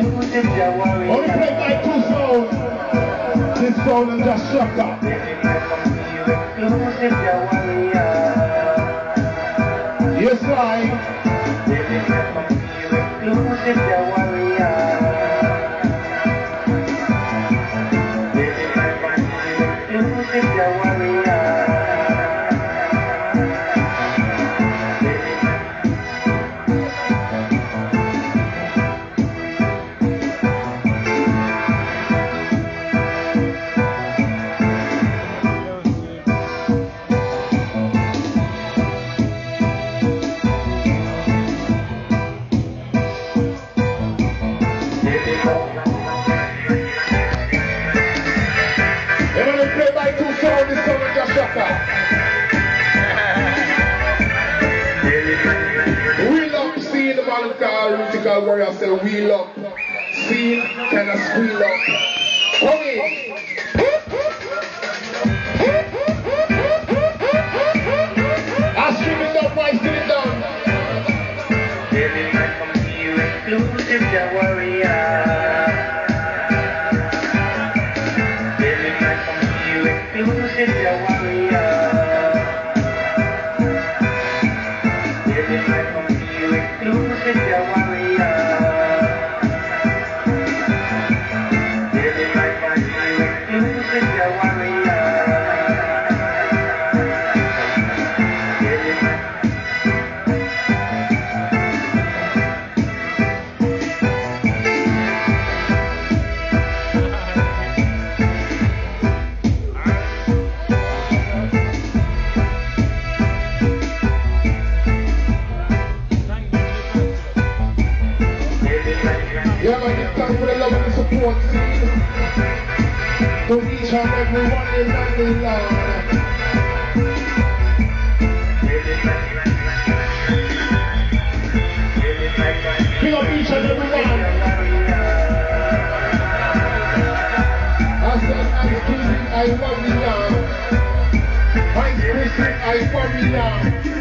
Only play my two sound. This sound and just shut up. Yes, I. Up. We love seeing the man Warrior say we love seeing kind of squeal up. Come in. I stream it down, I stream it down. Yeah, support, see. To each and one in the one. I kidding, worry now. I'm Christian, I worry now.